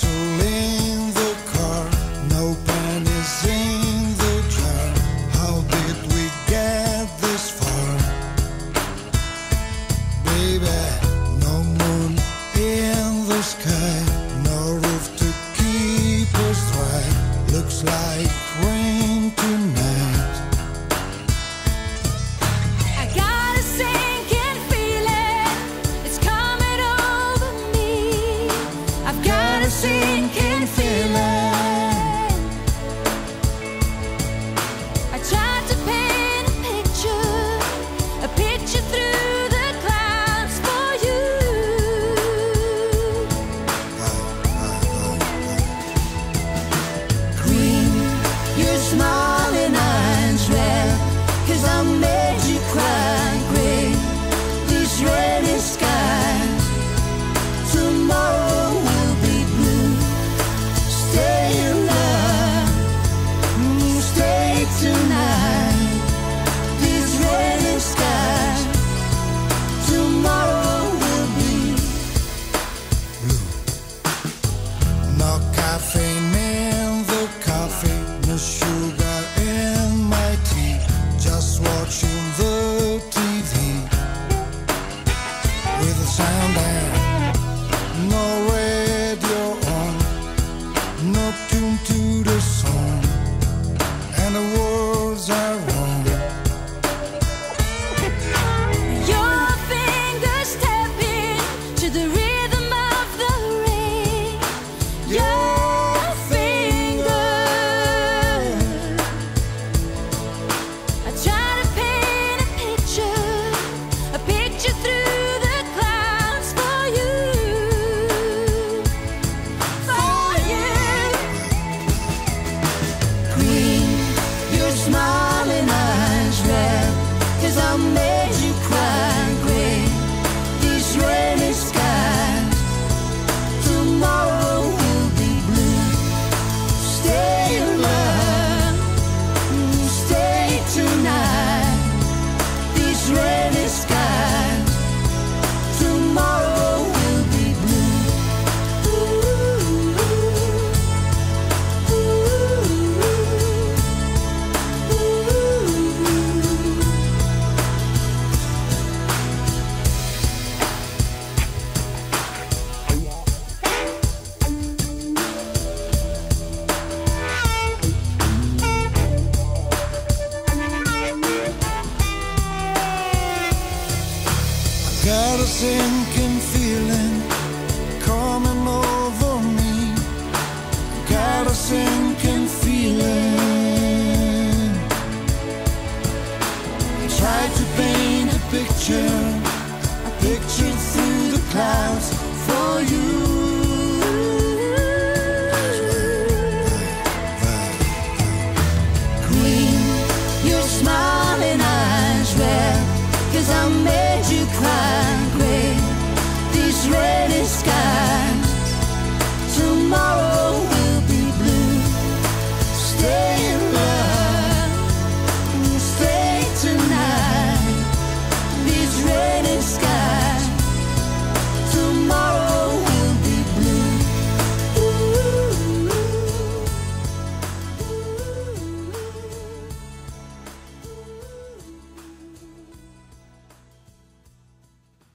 to me. Got a sinking feeling coming over me. Got a sinking feeling. Tried to paint a picture, a picture through the clouds.